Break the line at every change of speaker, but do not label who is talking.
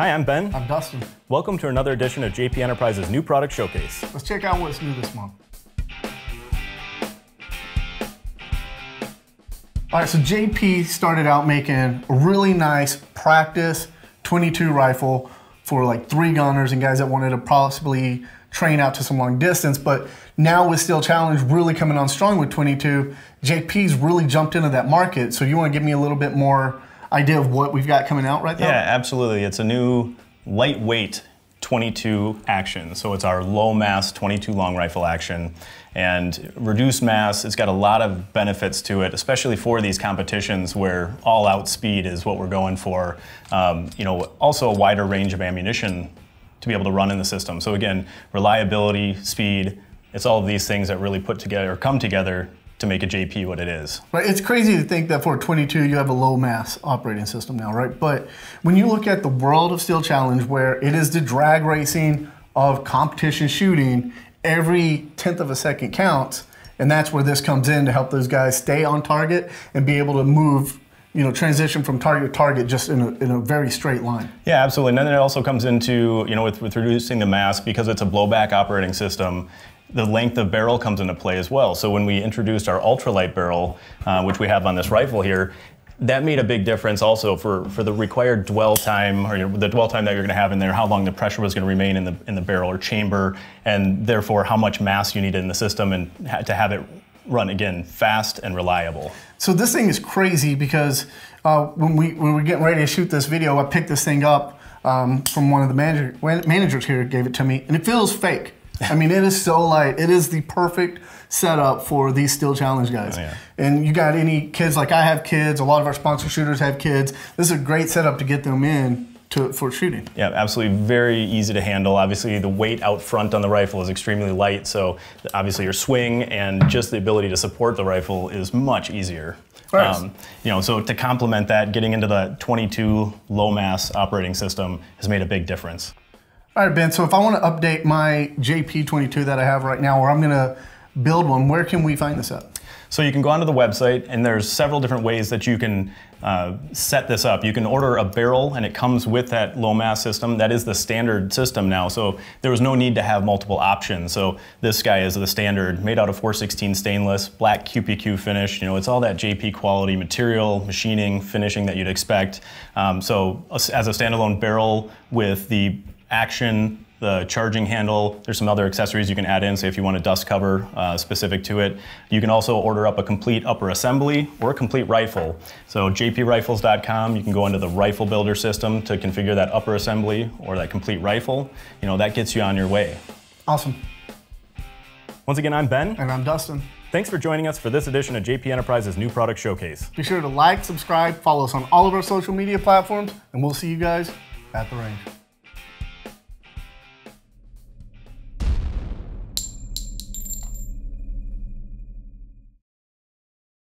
Hi, I'm Ben.
I'm Dustin.
Welcome to another edition of JP Enterprise's new product showcase.
Let's check out what's new this month. All right, so JP started out making a really nice practice 22 rifle for like three gunners and guys that wanted to possibly train out to some long distance. But now with Steel Challenge really coming on strong with 22, JP's really jumped into that market. So you want to give me a little bit more idea of what we've got coming out right now?
Yeah, absolutely. It's a new lightweight 22 action. So it's our low mass 22 long rifle action and reduced mass. It's got a lot of benefits to it, especially for these competitions where all out speed is what we're going for. Um, you know, also a wider range of ammunition to be able to run in the system. So again, reliability, speed, it's all of these things that really put together or come together to make a JP what it is.
Right, it's crazy to think that for 22 you have a low mass operating system now, right? But when you look at the world of Steel Challenge where it is the drag racing of competition shooting, every tenth of a second counts, and that's where this comes in to help those guys stay on target and be able to move you know, transition from target to target just in a, in a very straight line.
Yeah, absolutely. And then it also comes into, you know, with, with reducing the mass, because it's a blowback operating system, the length of barrel comes into play as well. So when we introduced our ultralight barrel, uh, which we have on this rifle here, that made a big difference also for, for the required dwell time or the dwell time that you're going to have in there, how long the pressure was going to remain in the in the barrel or chamber, and therefore how much mass you needed in the system, and to have it run again fast and reliable.
So this thing is crazy because uh, when we when we were getting ready to shoot this video, I picked this thing up um, from one of the manager, managers here, gave it to me, and it feels fake. I mean, it is so light. It is the perfect setup for these Steel Challenge guys. Oh, yeah. And you got any kids, like I have kids, a lot of our sponsor shooters have kids. This is a great setup to get them in to, for shooting.
Yeah, absolutely. Very easy to handle. Obviously, the weight out front on the rifle is extremely light, so obviously your swing and just the ability to support the rifle is much easier.
Right. Um,
you know, so to complement that, getting into the 22 low mass operating system has made a big difference.
All right, Ben, so if I want to update my JP22 that I have right now, or I'm going to build one, where can we find this at?
So you can go onto the website, and there's several different ways that you can uh, set this up. You can order a barrel, and it comes with that low mass system. That is the standard system now, so there was no need to have multiple options. So this guy is the standard, made out of 416 stainless, black QPQ finish. You know, it's all that JP quality material, machining, finishing that you'd expect. Um, so as a standalone barrel with the action, the charging handle. There's some other accessories you can add in, say if you want a dust cover uh, specific to it. You can also order up a complete upper assembly or a complete rifle. So jprifles.com, you can go into the rifle builder system to configure that upper assembly or that complete rifle. You know, that gets you on your way.
Awesome.
Once again, I'm Ben.
And I'm Dustin.
Thanks for joining us for this edition of JP Enterprise's new product showcase.
Be sure to like, subscribe, follow us on all of our social media platforms, and we'll see you guys at the range.